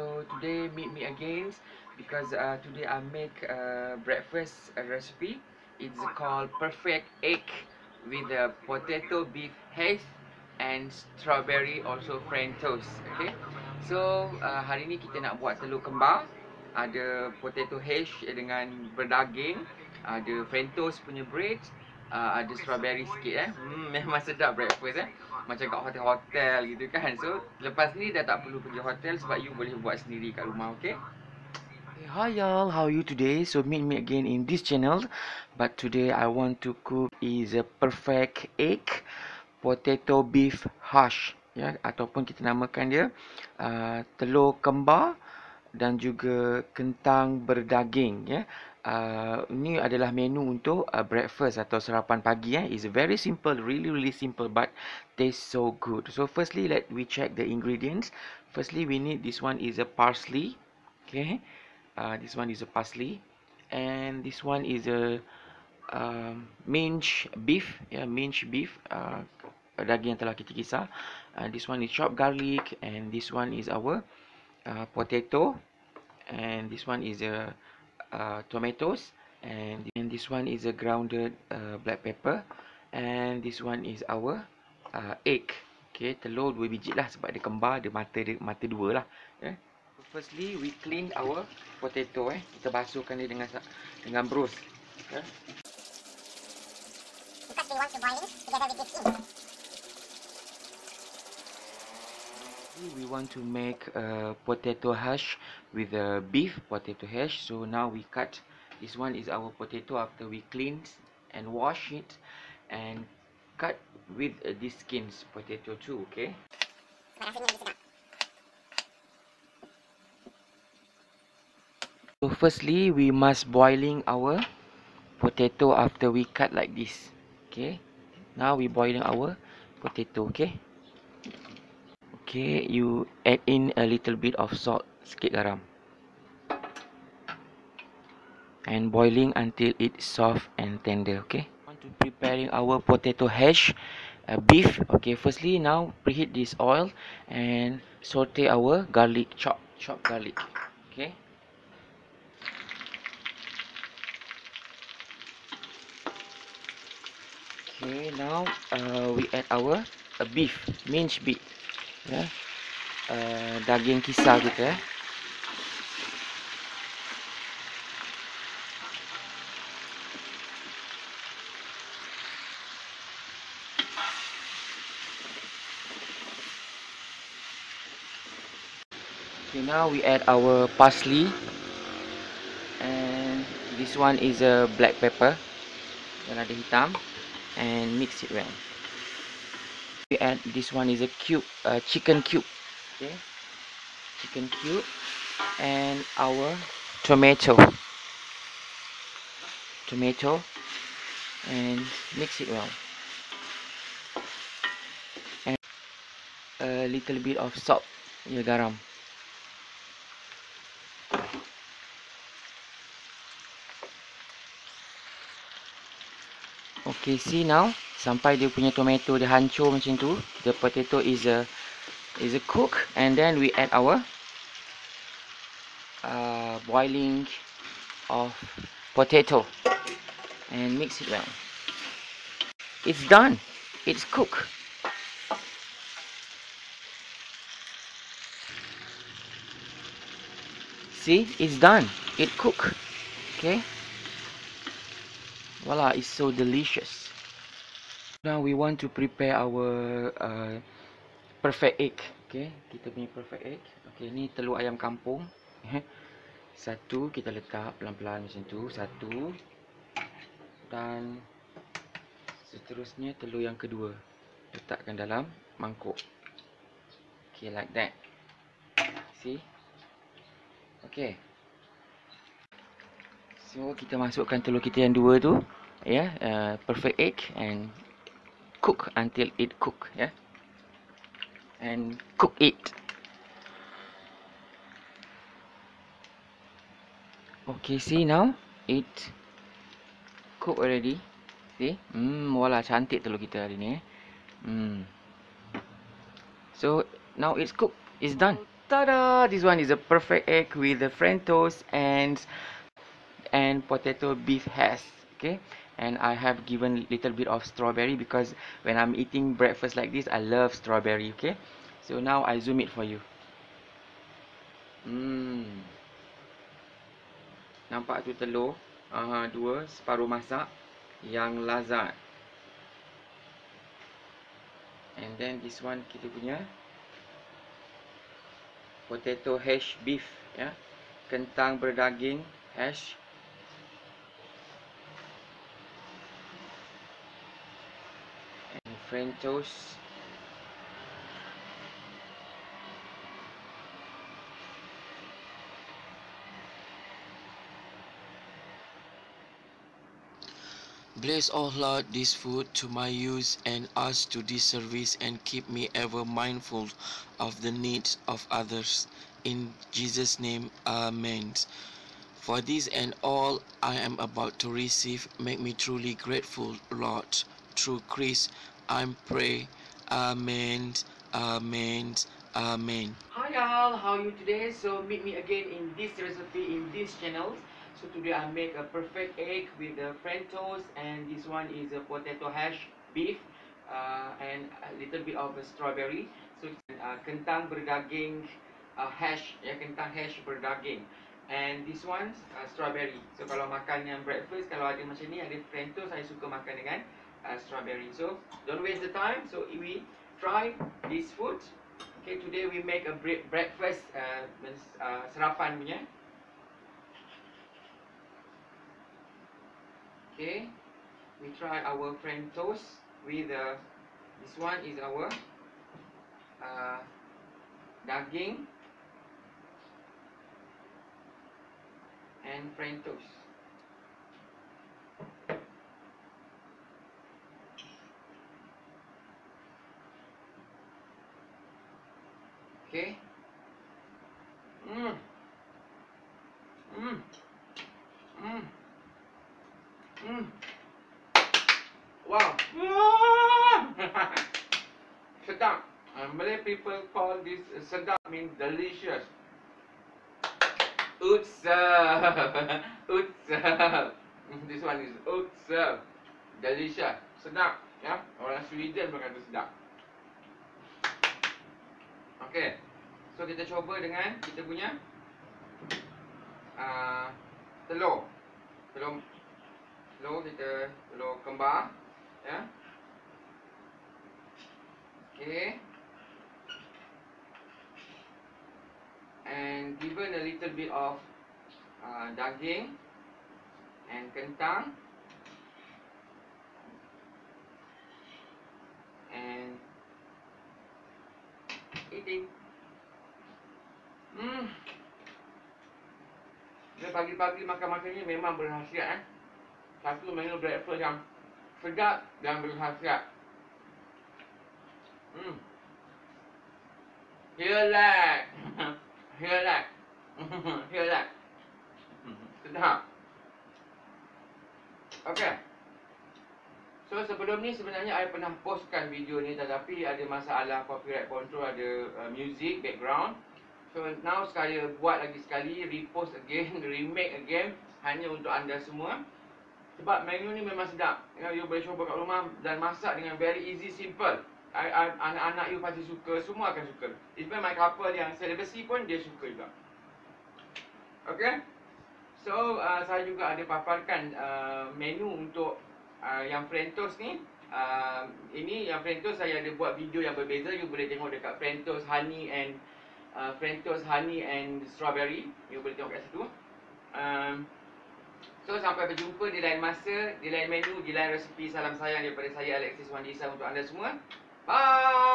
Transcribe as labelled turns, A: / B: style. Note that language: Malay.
A: So today meet me again because uh, today I make a breakfast recipe. It's called perfect egg with a potato beef hash and strawberry also French toast. Okay, so uh, hari ni kita nak buat telur kembar. Ada potato hash dengan berdaging, ada French toast punya bread, uh, ada strawberry sikit eh. Hmm, memang sedap breakfast eh. Macam kat hotel-hotel gitu kan. So, lepas ni dah tak perlu pergi hotel sebab you boleh buat sendiri kat rumah, okay? Hi y'all, how are you today? So meet me again in this channel. But today I want to cook is a perfect egg potato beef hash ya ataupun kita namakan dia uh, telur kembar dan juga kentang berdaging ya. Uh, ini adalah menu untuk uh, breakfast atau sarapan pagi ya. It's very simple, really really simple but tastes so good. So firstly let we check the ingredients. Firstly we need this one is a parsley. Okay. Uh, this one is a parsley and this one is a um, mince beef yeah, mince beef uh, daging yang telah kita kisar. Uh, this one is chopped garlic and this one is our uh, potato and this one is a uh, tomatoes and, and this one is a grounded uh, black pepper and this one is our uh, egg. Okay telur dua biji lah sebab dia kembar dia mata dia mata dua lah. Eh firstly we clean our potato eh. Kita basuhkan dia dengan dengan brush. Okay.
B: Because we want to boil together with
A: we want to make a potato hash with a beef potato hash. So now we cut. This one is our potato after we clean and wash it and cut with uh, this skins potato too okay? So firstly we must boiling our potato after we cut like this okay? Now we boiling our potato okay Okay, you add in a little bit of salt, sikit garam. And boiling until it's soft and tender, okay? Want to preparing our potato hash, uh, beef. Okay, firstly now preheat this oil and saute our garlic, chop, chop garlic. Okay. Okay, now uh, we add our uh, beef, minced beef ya. Uh, daging kisar kita ya. Okay, now we add our parsley and this one is a black pepper yang ada hitam and mix it well add this one is a cube uh, chicken cube. Okay. Chicken cube and our tomato. Tomato and mix it well. And a little bit of salt ya garam. Okay see now sampai dia punya tomato dia hancur macam tu the potato is a is a cook and then we add our uh, boiling of potato and mix it well. It's done. It's cooked. See? It's done. It cook okay? Voila it's so delicious Now we want to prepare our uh, perfect egg. Okay, kita punya perfect egg. Okay, ni telur ayam kampung. Satu kita letak pelan-pelan macam tu. Satu. Dan seterusnya telur yang kedua. Letakkan dalam mangkuk. Okay, like that. See? Okay. So, kita masukkan telur kita yang dua tu. Ya, yeah, uh, perfect egg and cook until it cook yeah and cook it. Okay see now? It cook already. See? Hmm wala cantik telur kita hari ni eh. Hmm. So now it's cooked. It's done. Ta-da! This one is a perfect egg with the french toast and and potato beef hash okay? And I have given little bit of strawberry because when I'm eating breakfast like this I love strawberry okay? So now I zoom it for you. Hmm. Nampak tu telur? Uh, dua. Separuh masak. Yang lazat. And then this one kita punya potato hash beef ya? Kentang berdaging hash
C: Bless, O Lord, this food to my use and us to this service and keep me ever mindful of the needs of others. In Jesus' name, Amen. For this and all I am about to receive, make me truly grateful, Lord. Through Christ, I pray. Amen. Amen. Amen.
A: Hi all, how are you today? So meet me again in this recipe in this channel. So today I make a perfect egg with the French toast and this one is a potato hash beef uh, and a little bit of a strawberry. So uh, kentang berdaging uh, hash, ya kentang hash berdaging. And this one uh, strawberry. So kalau makan yang breakfast, kalau ada macam ni, ada French toast, saya suka makan dengan uh, strawberry. So don't waste the time. So we try this food. Okay, today we make a bre breakfast uh, uh, sarapan punya. Okay, we try our French toast with uh, this one is our uh, daging and French toast. Okay. Mmm. Mmm. Mmm. Mmm. Wow. sedap. Uh, Malay people call this uh, sedap means delicious. Utsa. Utsa. This one is utsa. Delicious. Sedap. Ya. Orang Sweden berkata sedap. Okay. So kita cuba dengan kita punya uh, telur. Telur telur kita telur kembar ya. Okay. And given a little bit of uh, daging and kentang and eating. Hmm. Dia pagi-pagi makan-makan ni memang berhasiat eh. Satu menu breakfast yang sedap dan berhasiat. Hmm. Hilang. Hilang. Hilang. Sedap. Okay. So sebelum ni sebenarnya saya pernah postkan video ni tetapi ada masalah copyright control ada uh, music background. So now saya buat lagi sekali repost again remake again hanya untuk anda semua. Sebab menu ni memang sedap. You, you boleh cuba kat rumah dan masak dengan very easy simple. Anak-anak you pasti suka, semua akan suka. Even my couple yang celibacy pun dia suka juga. Okay. So uh, saya juga ada paparkan uh, menu untuk uh, yang Frentos ni uh, ini yang Frentos saya ada buat video yang berbeza you boleh tengok dekat Frentos honey and uh, Frentos honey and strawberry you boleh tengok kat situ. Um, so sampai berjumpa di lain masa di lain menu di lain resipi salam sayang daripada saya Alexis Wandisa untuk anda semua. Bye